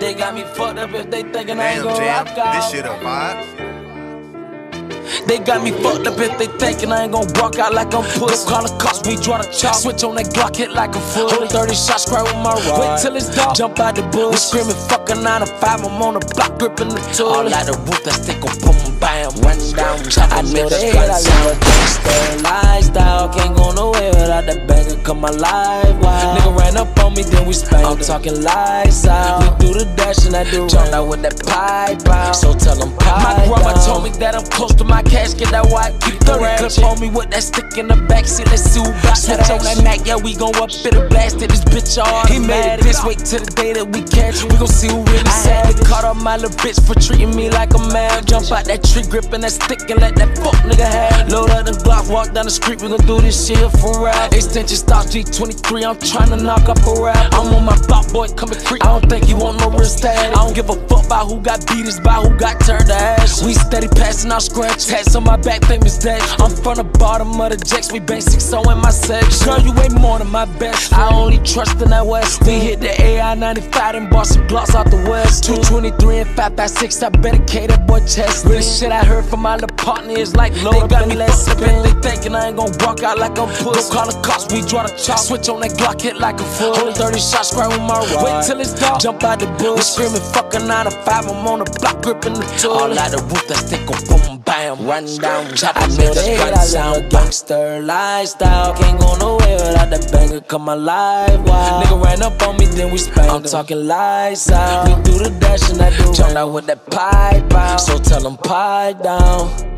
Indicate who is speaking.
Speaker 1: They got me fucked up if they thinking I ain't
Speaker 2: Damn,
Speaker 1: gon'
Speaker 2: Jam,
Speaker 1: rock out.
Speaker 2: this shit a vibe.
Speaker 1: They got me fucked up if they thinking I ain't gon' walk out like I'm puss. Call the cops, we draw the chop. Switch on that Glock, hit like a foot. Hold 30 shots, cry with my rod. Wait till it's dark, jump out the bush. We screaming fucking 9 to 5, I'm on the block, gripping the tool. All out the roof, that stick gon' boom, bam, run down, chop. I know they hate, I live a gangster lifestyle. Can't go nowhere without that banger, come alive. Wow. Nigga ran up on me, then we spanked. I'm talking lights out. We do the dash and I do Jumped out with that pipe out. So tell them My grandma told me that I'm close to my casket, that why I keep the clip on me with that stick in the backseat. Let's see who bout Switch on that Mac, yeah, we gon' up it and blast it. This bitch all He made it this wait till the day that we catch. We gon' see who really sad. They caught up my little bitch for treating me like a man. Jump out that tree, gripping that stick and let that fuck nigga have. Load up the Glock, walk down the street, we gon' do this shit for rap. Extension stars G23, I'm tryna knock up a rap. I'm on my block, boy, coming free. I don't think you want status. I don't give a fuck about who got beat, it's about who got turned to ash. We steady passing out scratch hats on my back, famous dash. I'm from the bottom of the jacks, we bang 6 in my section. Girl, you ain't more than my best. I only trust in that West. We hit the AI 95 and bought some blocks out the West. 223 and 556, I better K that boy chest. Real shit I heard from my little partner is like low. They got me let's spin. They thinking I ain't gon' walk out like I'm puss. Go call the cops, we draw the chop. Switch on that Glock, hit like a fool. Hold 30 shots, cry with my rod. Wait till it's dark, jump out the bush. We screaming fucking 9 to 5, I'm on the block, gripping the tool. All out the roof, that stick gon' boom, bam, run down, chop. I know they hate, I a gangster lifestyle. Can't go nowhere without that banger, come alive. Wow. Nigga ran up on me, then we spanked I'm talking lights out. We do the dash and I do Jumped out with that pipe out. So tell them pipe down.